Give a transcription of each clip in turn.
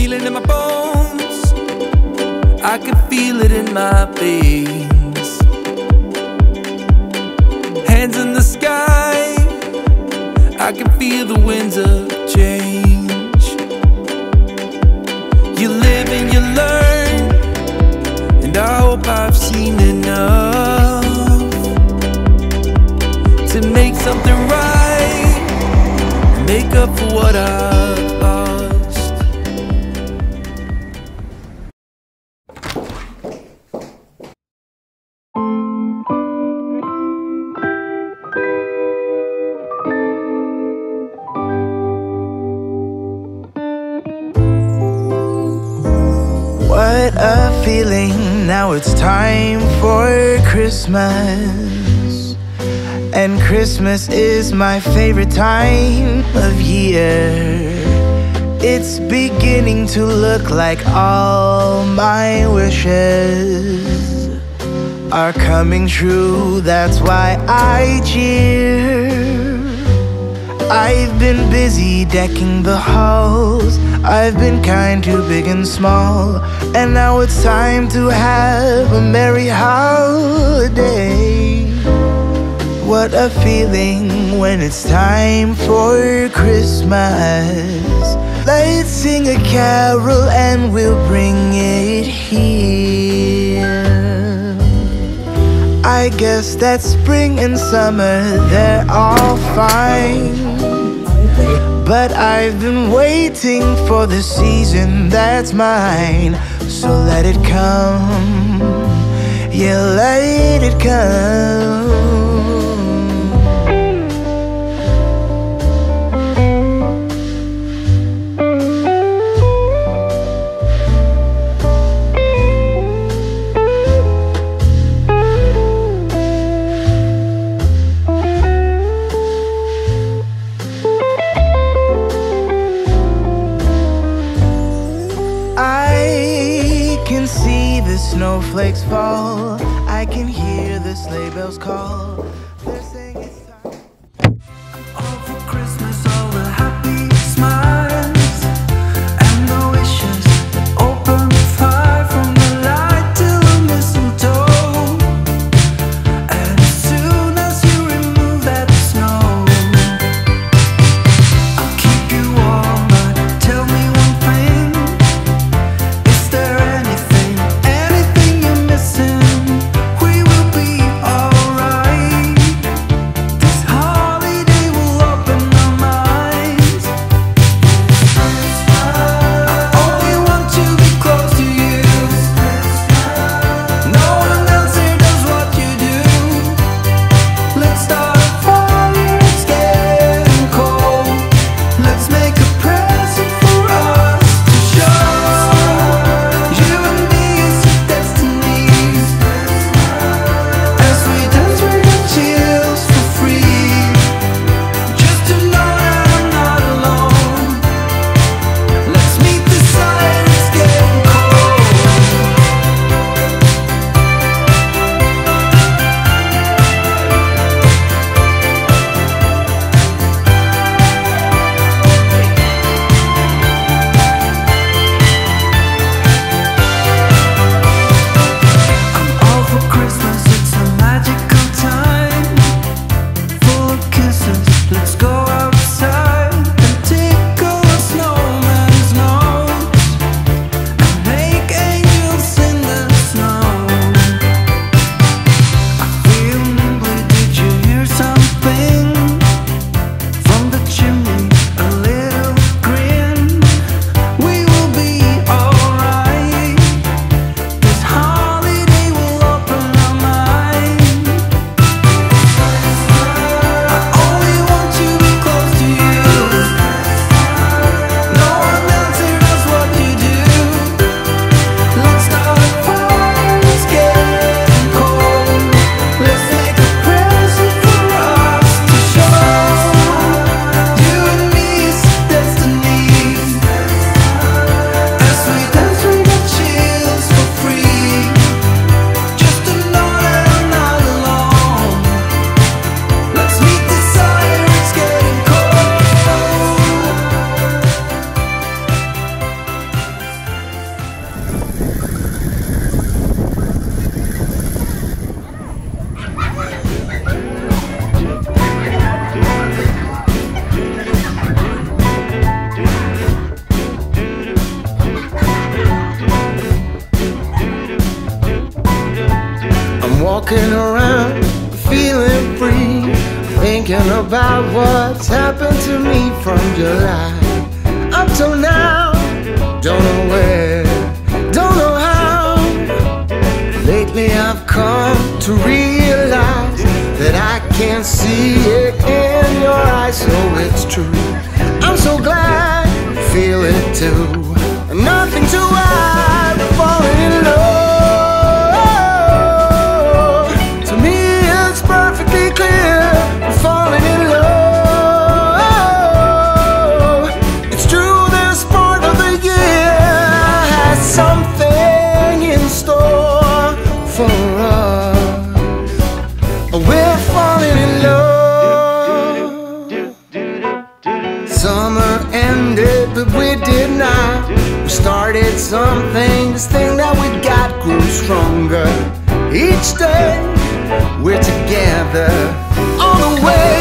feel it in my bones. I can feel it in my veins. Hands in the sky. I can feel the winds of change. A feeling, now it's time for Christmas. And Christmas is my favorite time of year. It's beginning to look like all my wishes are coming true. That's why I cheer. I've been busy decking the halls. I've been kind to big and small. And now it's time to have a merry holiday. What a feeling when it's time for Christmas. Let's sing a carol and we'll bring it here. I guess that spring and summer, they're all fine. But I've been waiting for the season that's mine. So let it come. Yeah, let it come. Snowflakes fall. I can hear the sleigh bells call. Walking around, feeling free, thinking about what's happened to me from July up till now. Don't know where, don't know how. Lately I've come to realize that I can see it in your eyes, so it's true. I'm so glad you feel it too. For us. We're falling in love. Summer ended, but we did not. We started something. This thing that we got grew stronger. Each day we're together. On the way,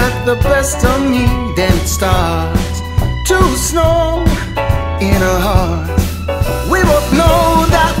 got the best of me. Then it starts to snow in our hearts. We both know that